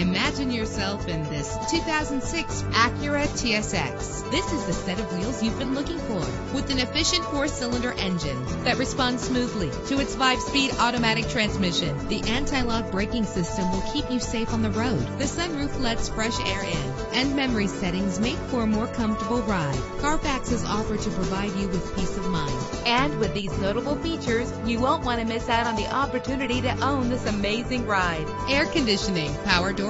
Imagine yourself in this 2006 Acura TSX. This is the set of wheels you've been looking for with an efficient four-cylinder engine that responds smoothly to its five-speed automatic transmission. The anti-lock braking system will keep you safe on the road. The sunroof lets fresh air in and memory settings make for a more comfortable ride. Carfax is offered to provide you with peace of mind. And with these notable features, you won't want to miss out on the opportunity to own this amazing ride. Air conditioning, power door